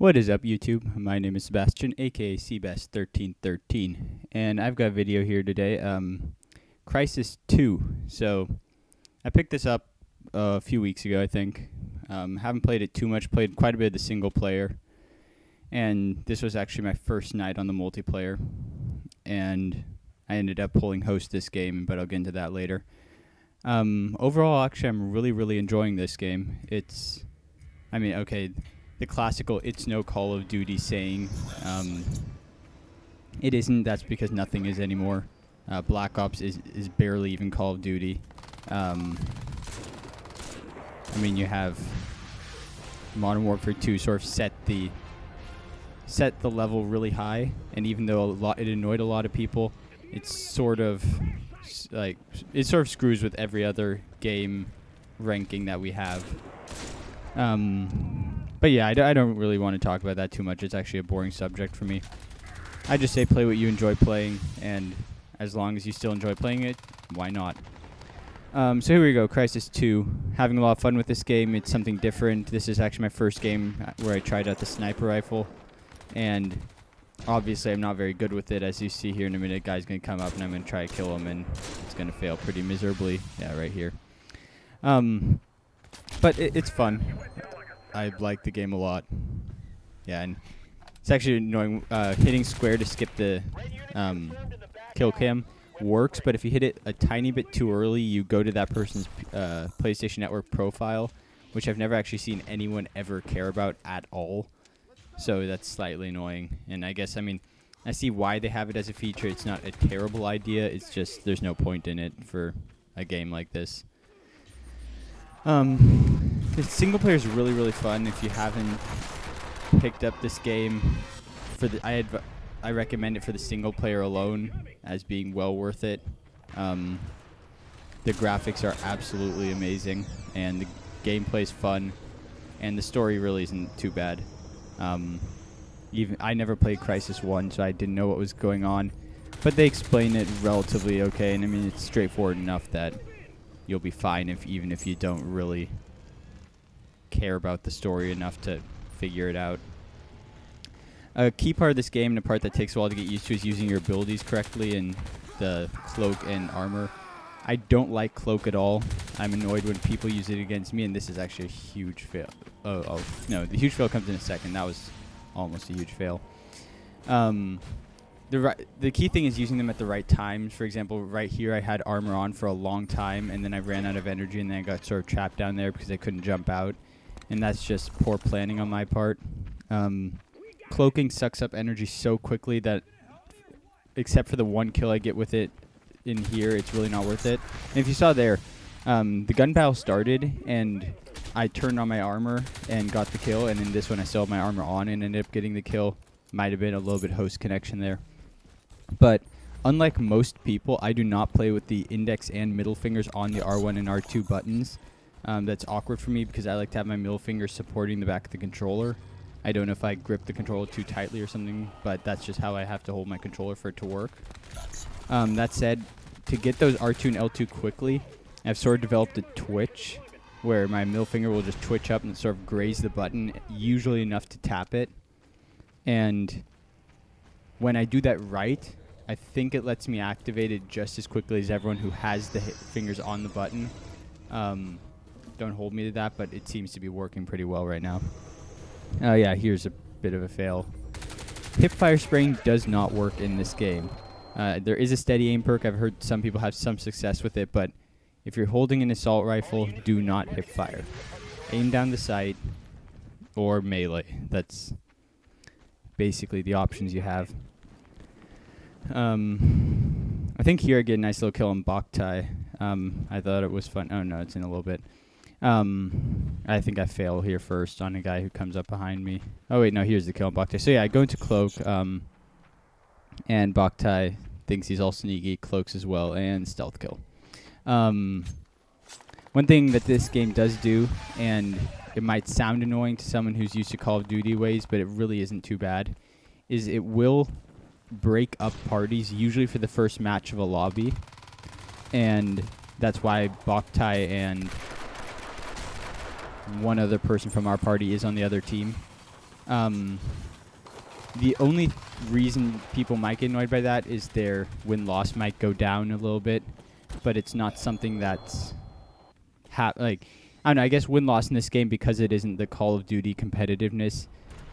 What is up, YouTube? My name is Sebastian, aka Seabass1313, and I've got a video here today. Um, Crysis 2. So, I picked this up uh, a few weeks ago, I think. Um, haven't played it too much. Played quite a bit of the single player, and this was actually my first night on the multiplayer. And I ended up pulling host this game, but I'll get into that later. Um, overall, actually, I'm really, really enjoying this game. It's, I mean, okay the classical "It's no Call of Duty" saying. Um, it isn't. That's because nothing is anymore. Uh, Black Ops is is barely even Call of Duty. Um, I mean, you have Modern Warfare 2 sort of set the set the level really high, and even though a lot it annoyed a lot of people, it's sort of like it sort of screws with every other game ranking that we have. Um, but yeah, I d- I don't really want to talk about that too much. It's actually a boring subject for me. I just say play what you enjoy playing, and as long as you still enjoy playing it, why not? Um, so here we go, Crysis 2. Having a lot of fun with this game. It's something different. This is actually my first game uh, where I tried out the sniper rifle, and obviously I'm not very good with it. As you see here in a minute, guy's gonna come up and I'm gonna try to kill him, and it's gonna fail pretty miserably. Yeah, right here. Um, but it, it's fun. I like the game a lot. Yeah, and it's actually annoying. Uh, hitting square to skip the um, kill cam works, but if you hit it a tiny bit too early, you go to that person's uh, PlayStation Network profile, which I've never actually seen anyone ever care about at all. So that's slightly annoying. And I guess, I mean, I see why they have it as a feature. It's not a terrible idea. It's just there's no point in it for a game like this. Um, the single player is really really fun. If you haven't picked up this game, for the I adv- I recommend it for the single player alone as being well worth it. Um, the graphics are absolutely amazing, and the gameplay is fun, and the story really isn't too bad. Um, even I never played Crysis One, so I didn't know what was going on, but they explain it relatively okay, and I mean it's straightforward enough that you'll be fine if even if you don't really care about the story enough to figure it out. A key part of this game and a part that takes a while to get used to is using your abilities correctly and the cloak and armor. I don't like cloak at all. I'm annoyed when people use it against me, and this is actually a huge fail. Oh, oh no, the huge fail comes in a second. That was almost a huge fail. Um, the right, the key thing is using them at the right times. For example, right here I had armor on for a long time, and then I ran out of energy, and then I got sort of trapped down there because I couldn't jump out, and that's just poor planning on my part. Um, cloaking sucks up energy so quickly that, except for the one kill I get with it in here, it's really not worth it. And if you saw there, um, the gun battle started, and I turned on my armor and got the kill, and then this one I still my armor on and ended up getting the kill. Might have been a little bit host connection there. But unlike most people, I do not play with the index and middle fingers on the R1 and R2 buttons. Um, that's awkward for me because I like to have my middle finger supporting the back of the controller. I don't know if I grip the controller too tightly or something, but that's just how I have to hold my controller for it to work. Um, that said, to get those R2 and L2 quickly, I've sort of developed a twitch where my middle finger will just twitch up and sort of graze the button, usually enough to tap it. And when I do that right, I think it lets me activate it just as quickly as everyone who has the fingers on the button. Um, don't hold me to that, but it seems to be working pretty well right now. Oh yeah, here's a bit of a fail. Hip fire spraying does not work in this game. Uh, there is a steady aim perk. I've heard some people have some success with it, but if you're holding an assault rifle, do not hip fire. Aim down the sight or melee. That's basically the options you have. Um, I think here I get a nice little kill on Boktai. Um, I thought it was fun. Oh no, it's in a little bit. Um, I think I fail here first on a guy who comes up behind me. Oh wait, no, here's the kill on Boktai. So yeah, I go into cloak, um, and Boktai thinks he's all sneaky, cloaks as well, and stealth kill. Um, one thing that this game does do, and it might sound annoying to someone who's used to Call of Duty ways, but it really isn't too bad, is it will break up parties, usually for the first match of a lobby. And that's why Boktai and one other person from our party is on the other team. Um, the only reason people might get annoyed by that is their win loss might go down a little bit, but it's not something that's ha- like I don't know. I guess win loss in this game because it isn't the Call of Duty competitiveness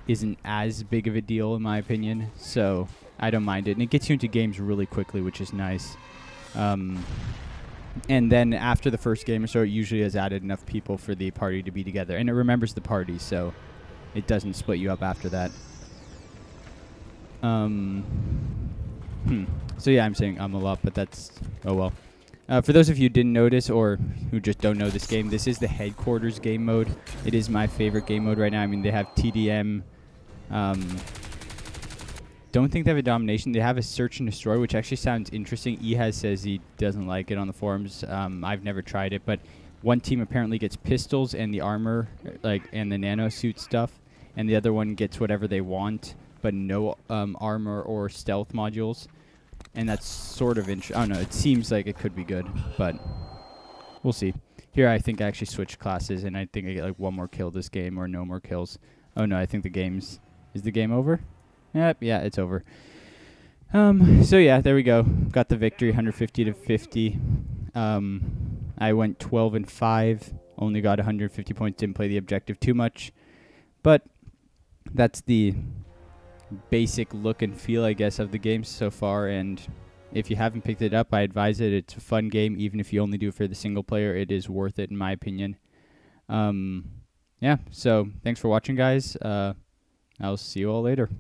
isn't as big of a deal in my opinion. So I don't mind it, and it gets you into games really quickly, which is nice. Um, and then after the first game or so, it usually has added enough people for the party to be together, and it remembers the party, so it doesn't split you up after that. Um, hmm. So yeah, I'm saying I'm a lot, but that's oh well. Uh, for those of you who didn't notice or who just don't know this game, this is the headquarters game mode. It is my favorite game mode right now. I mean, they have TDM. Um, don't think they have a domination. They have a search and destroy, which actually sounds interesting. Ehaz says he doesn't like it on the forums. Um, I've never tried it, but one team apparently gets pistols and the armor, like and the nano suit stuff, and the other one gets whatever they want, but no um, armor or stealth modules and that's sort of interesting. I don't know. It seems like it could be good, but we'll see. Here, I think I actually switched classes, and I think I get like one more kill this game or no more kills. Oh no, I think the game's is the game over. Yep, yeah, it's over. Um, so yeah, there we go. Got the victory, 150 to 50. Um, I went 12 and five. Only got 150 points. Didn't play the objective too much, but that's the basic look and feel, I guess, of the game so far. And if you haven't picked it up, I advise it. It's a fun game, even if you only do it for the single player. It is worth it, in my opinion. Um, yeah. So thanks for watching, guys. Uh, I'll see you all later.